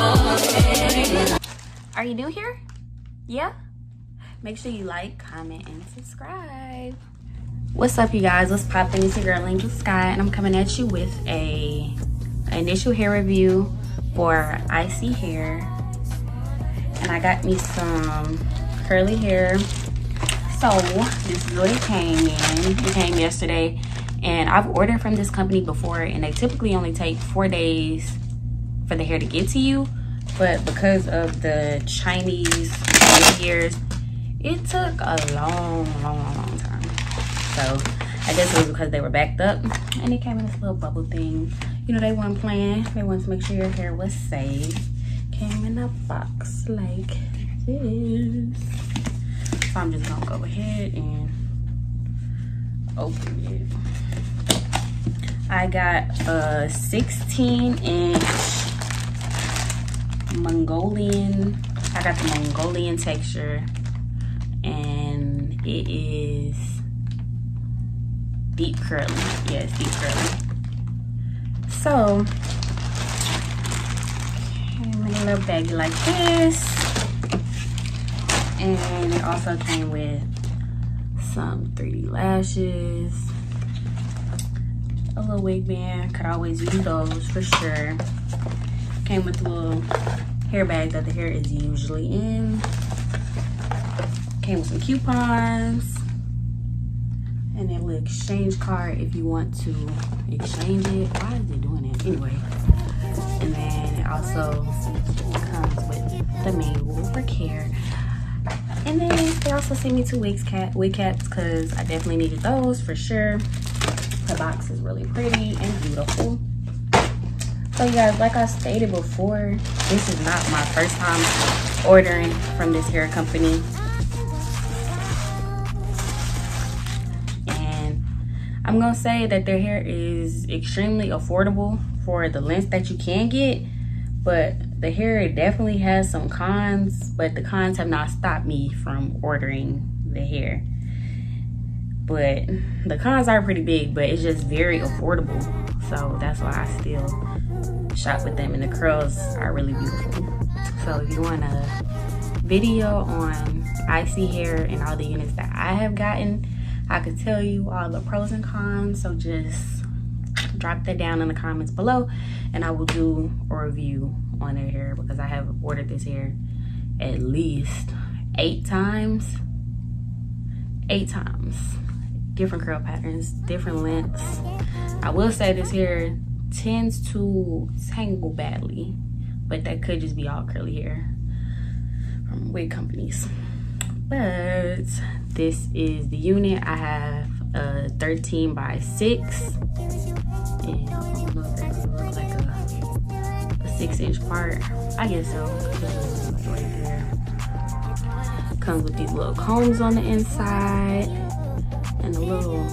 Are you new here? Yeah? Make sure you like, comment, and subscribe. What's up, you guys? What's poppin'? It's your girl, Angel Sky, and I'm coming at you with a initial hair review for ISee Hair. And I got me some curly hair. So, this is what it came in. It came yesterday. And I've ordered from this company before, and they typically only take four days for the hair to get to you but because of the Chinese Year's, it took a long, long, long time. So I guess it was because they were backed up and it came in this little bubble thing. You know, they weren't playing. They wanted to make sure your hair was safe. Came in a box like this. So I'm just gonna go ahead and open it. I got a 16 inch Mongolian. I got the Mongolian texture and it is deep curly. Yes, deep curly. So, came in a little baggie like this. And it also came with some 3D lashes, a little wig band. Could always use those for sure. Came with a little hair bag that the hair is usually in. Came with some coupons. And a little exchange card if you want to exchange it. Why is it doing it? Anyway. And then it also comes with the manual for care. And then they also sent me two wig, cap, wig caps because I definitely needed those for sure. The box is really pretty and beautiful. So you guys, like I stated before, this is not my first time ordering from this hair company. And I'm gonna say that their hair is extremely affordable for the length that you can get, but the hair definitely has some cons, but the cons have not stopped me from ordering the hair. But the cons are pretty big, but it's just very affordable. So that's why I still shop with them and the curls are really beautiful. So if you want a video on ISee hair and all the units that I have gotten, I could tell you all the pros and cons. So just drop that down in the comments below and I will do a review on their hair because I have ordered this hair at least eight times. Eight times. Different curl patterns, different lengths. I will say this hair tends to tangle badly, but that could just be all curly hair from wig companies. But this is the unit. I have a 13 by 6. And I don't know if that like a, a 6 inch part. I guess so. Right. Comes with these little combs on the inside and a little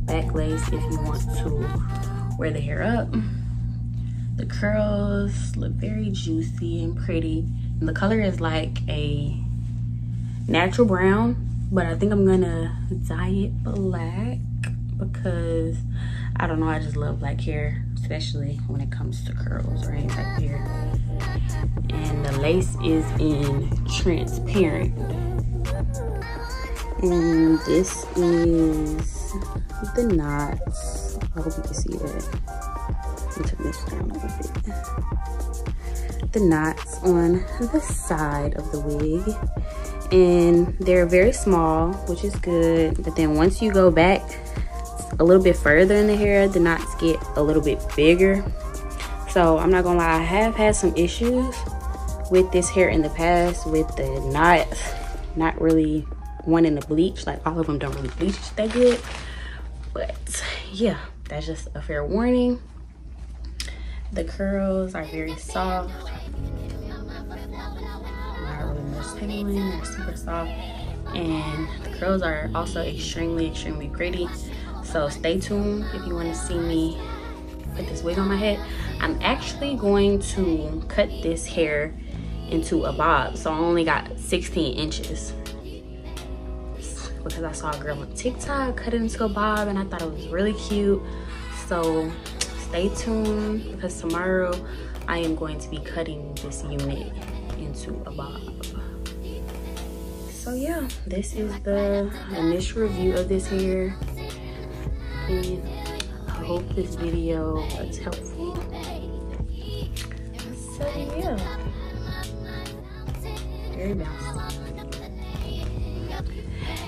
back lace if you want to wear the hair up. The curls look very juicy and pretty. And the color is like a natural brown, but I think I'm gonna dye it black because I don't know, I just love black hair, especially when it comes to curls or any hair. And the lace is in transparent. And this is the knots I hope you can see that. Let me turn this down a little bit. The knots on the side of the wig. And they're very small, which is good. But then once you go back a little bit further in the hair, the knots get a little bit bigger. So I'm not gonna lie, I have had some issues with this hair in the past with the knots not really wanting to bleach. Like all of them don't really bleach that good. But yeah, that's just a fair warning. The curls are very soft. Not really much tangling, they're super soft. And the curls are also extremely, extremely pretty. So stay tuned if you want to see me put this wig on my head. I'm actually going to cut this hair into a bob. So I only got 16 inches because I saw a girl on TikTok cut it into a bob and I thought it was really cute. So stay tuned because tomorrow I am going to be cutting this unit into a bob. So yeah, this is the initial review of this hair. And I hope this video was helpful. So yeah. Very bouncy.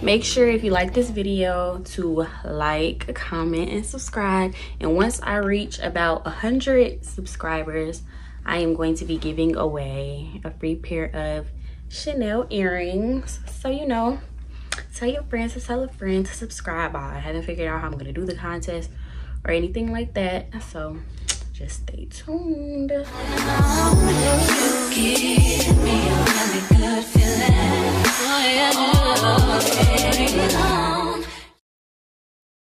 Make sure if you like this video to like, comment, and subscribe. And once I reach about 100 subscribers, I am going to be giving away a free pair of Chanel earrings. So, you know, tell your friends to tell a friend to subscribe. I haven't figured out how I'm going to do the contest or anything like that. So, just stay tuned. I adore.